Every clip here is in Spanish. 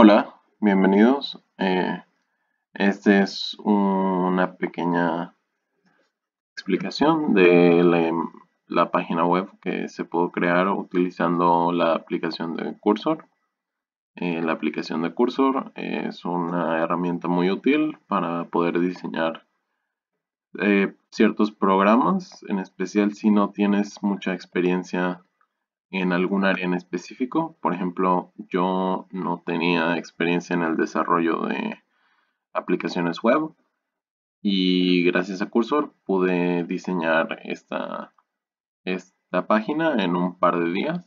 Hola, bienvenidos. Eh, esta es una pequeña explicación de la, página web que se pudo crear utilizando la aplicación de Cursor. Eh, la aplicación de Cursor es una herramienta muy útil para poder diseñar eh, ciertos programas, en especial si no tienes mucha experiencia en algún área en específico. Por ejemplo, yo no tenía experiencia en el desarrollo de aplicaciones web y gracias a Cursor pude diseñar esta, esta página en un par de días.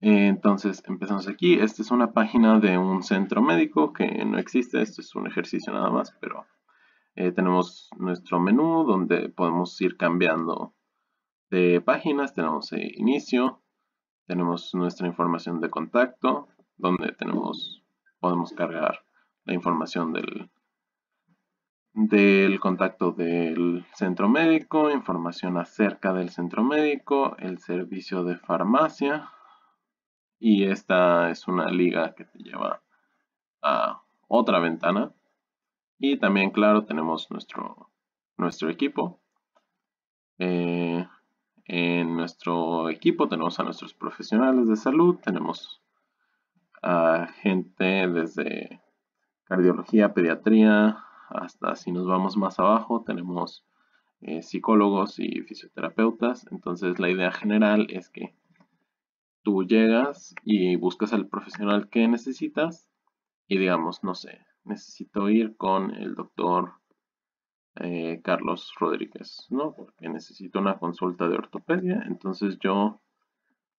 Entonces empezamos aquí. Esta es una página de un centro médico que no existe. Esto es un ejercicio nada más, pero eh, tenemos nuestro menú donde podemos ir cambiando de páginas, tenemos inicio, tenemos nuestra información de contacto, donde tenemos, podemos cargar la información del, del contacto del centro médico, información acerca del centro médico, el servicio de farmacia y esta es una liga que te lleva a otra ventana. Y también claro tenemos nuestro, nuestro equipo. Eh, en nuestro equipo tenemos a nuestros profesionales de salud, tenemos a gente desde cardiología, pediatría, hasta si nos vamos más abajo tenemos eh, psicólogos y fisioterapeutas. Entonces la idea general es que tú llegas y buscas al profesional que necesitas y digamos, no sé, necesito ir con el doctor eh, Carlos Rodríguez, ¿no? Porque necesito una consulta de ortopedia. Entonces yo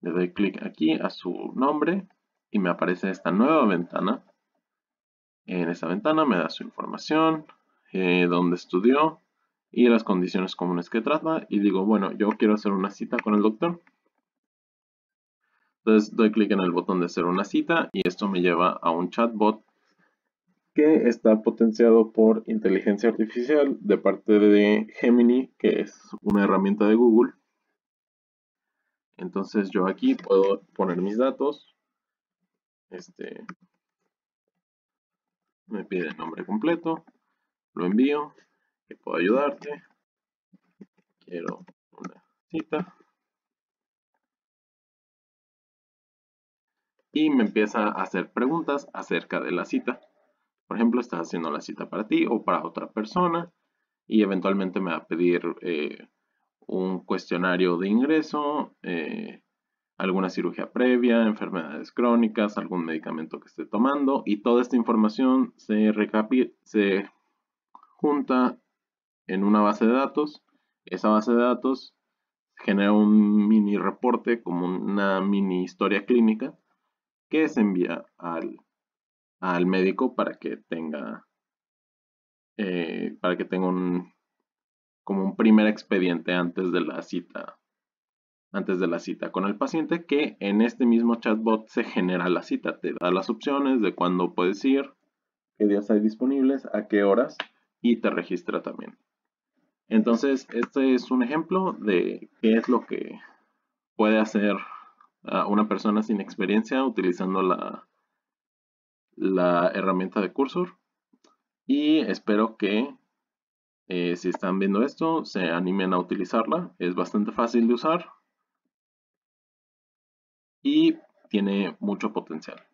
le doy clic aquí a su nombre y me aparece esta nueva ventana. En esta ventana me da su información, eh, dónde estudió y las condiciones comunes que trata. Y digo, bueno, yo quiero hacer una cita con el doctor. Entonces doy clic en el botón de hacer una cita y esto me lleva a un chatbot que está potenciado por inteligencia artificial de parte de Gemini, que es una herramienta de Google. Entonces yo aquí puedo poner mis datos. Este me pide el nombre completo, lo envío, que puedo ayudarte. Quiero una cita. Y me empieza a hacer preguntas acerca de la cita. Por ejemplo, estás haciendo la cita para ti o para otra persona y eventualmente me va a pedir eh, un cuestionario de ingreso, eh, alguna cirugía previa, enfermedades crónicas, algún medicamento que esté tomando y toda esta información se, se junta en una base de datos. Esa base de datos genera un mini reporte como una mini historia clínica que se envía al al médico para que tenga eh, para que tenga un como un primer expediente antes de la cita antes de la cita con el paciente que en este mismo chatbot se genera la cita te da las opciones de cuándo puedes ir qué días hay disponibles a qué horas y te registra también. Entonces este es un ejemplo de qué es lo que puede hacer una persona sin experiencia utilizando la la herramienta de Cursor y espero que eh, si están viendo esto se animen a utilizarla. Es bastante fácil de usar y tiene mucho potencial.